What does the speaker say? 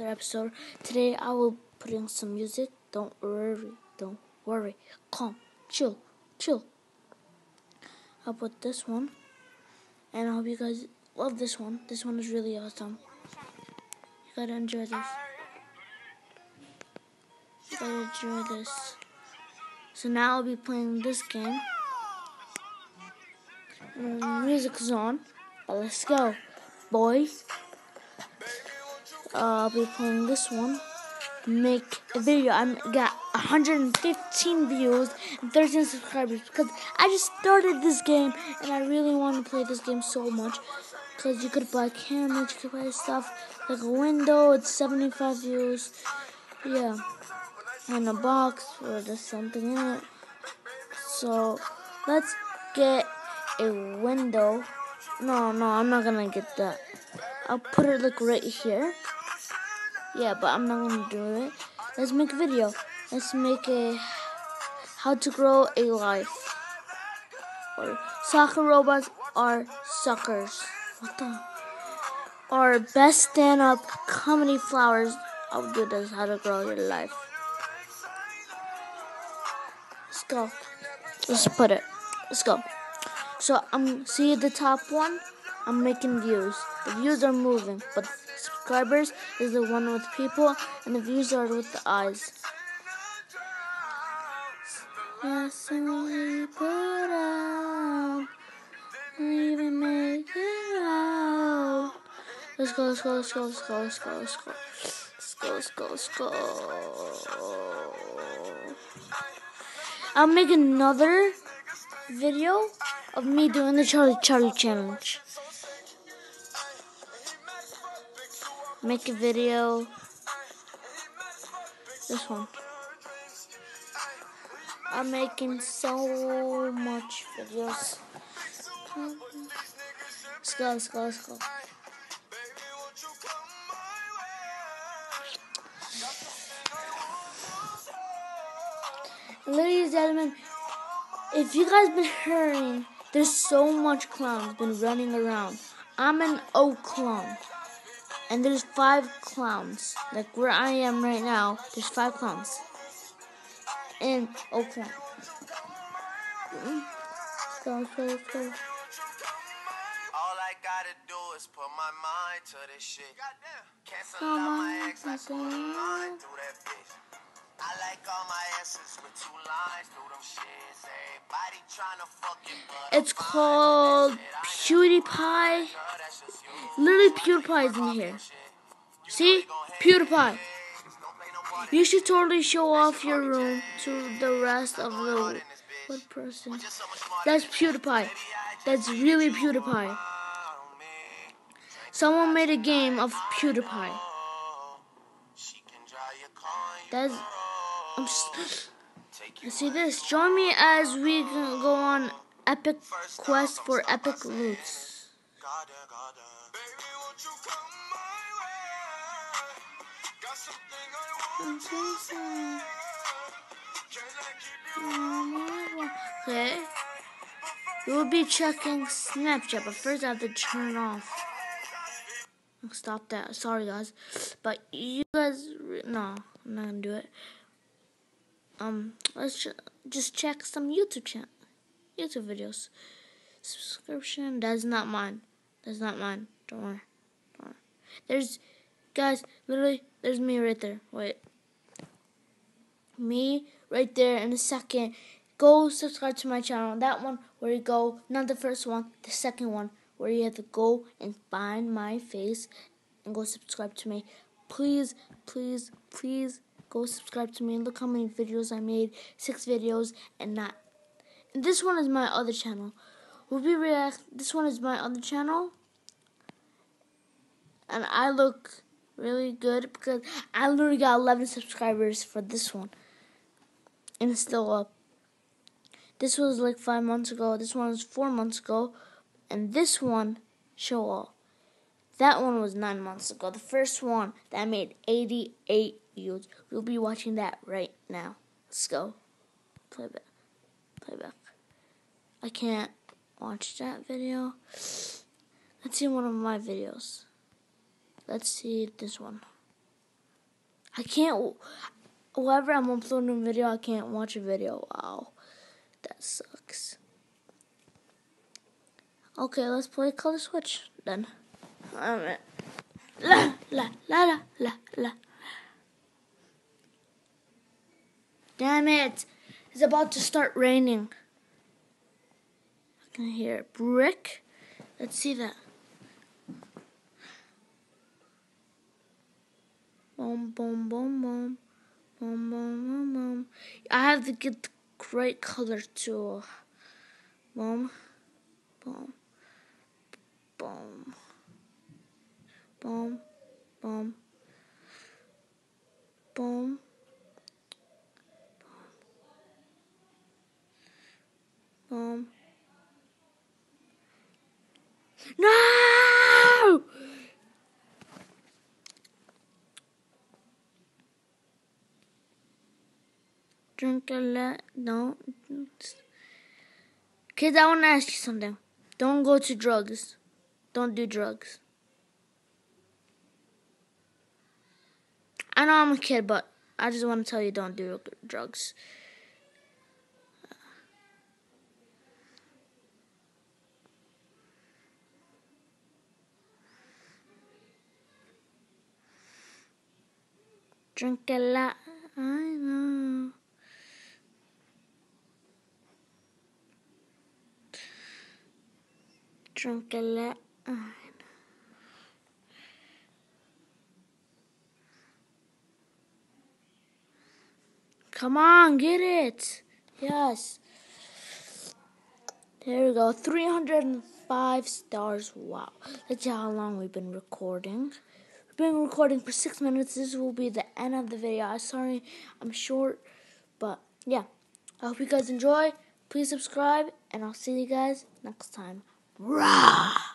another episode. Today I will put in some music. Don't worry, don't worry. Calm, chill, chill. I'll put this one. And I hope you guys love this one. This one is really awesome. You gotta enjoy this. You gotta enjoy this. So now I'll be playing this game. And the music is on. But let's go, boys. Uh, I'll be playing this one. Make a video. I got 115 views and 13 subscribers because I just started this game and I really want to play this game so much. Because you could buy cameras, you could buy stuff like a window. It's 75 views. Yeah, and a box where there's something in it. So let's get a window. No, no, I'm not gonna get that. I'll put it like right here. Yeah, but I'm not gonna do it. Let's make a video. Let's make a how to grow a life. Or soccer robots are suckers. What the? Or best stand-up comedy flowers. I'll do this. How to grow your life. Let's go. Let's put it. Let's go. So I'm see the top one. I'm making views. The views are moving, but subscribers is the one with people, and the views are with the eyes. Let's go, let's go, let's go, let's go, let's go, let's go. Let's go, let's go, let's go. I'll make another video of me doing the Charlie Charlie challenge. Make a video. This one. I'm making so much videos. Let's go, let's go, let's go. Ladies and gentlemen, if you guys been hearing, there's so much clowns been running around. I'm an O clown. And there's five clowns. Like where I am right now, there's five clowns. In O clown. Go, go, go. All I gotta do is put my mind to this shit. Cancel Come my ex, I put a through that bitch. I like all my asses with two lines through them shits. Everybody tryna fucking but It's called PewDiePie. Literally PewDiePie is in here. See? PewDiePie. You should totally show off your room to the rest of the what person. That's PewDiePie. That's really PewDiePie. Someone made a game of PewDiePie. That's I'm you see this. Join me as we go on epic quest for epic loots. Baby, won't you come my way? Got something I want. Can I keep you Okay. We will be checking Snapchat, but first I have to turn off. Stop that. Sorry, guys. But you guys, no, I'm not gonna do it. Um, let's ju- just check some YouTube channel, YouTube videos. Subscription. That's not mine. That's not mine. Don't worry. Don't worry. There's, guys, literally, there's me right there. Wait. Me right there in a second. Go subscribe to my channel. That one where you go, not the first one, the second one where you have to go and find my face and go subscribe to me. Please, please, please go subscribe to me. Look how many videos I made. Six videos and not. And this one is my other channel. We'll be react. This one is my other channel. And I look really good because I literally got 11 subscribers for this one. And it's still up. This was like five months ago. This one was four months ago. And this one, show all. That one was nine months ago. The first one that made 88 views. We'll be watching that right now. Let's go. Play back. Play back. I can't watch that video. Let's see one of my videos. Let's see this one. I can't. Whenever I'm uploading a video, I can't watch a video. Wow, that sucks. Okay, let's play Color Switch then. La la la la la la. Damn it! It's about to start raining. I can hear brick. Let's see that. Boom, boom, boom, boom. Boom, boom, boom, boom. I have to get the right color too. Boom, boom, boom, boom, boom, boom. Boom. No! Drink a lot. Don't. Kids, I want to ask you something. Don't go to drugs. Don't do drugs. I know I'm a kid, but I just want to tell you don't do drugs. Drink a lot. I know. Drink a lot. I know. Come on, get it. Yes. There we go. 305 stars. Wow. See how long we've been recording been recording for six minutes. This will be the end of the video. I'm sorry I'm short, but yeah. I hope you guys enjoy. Please subscribe, and I'll see you guys next time. Rah!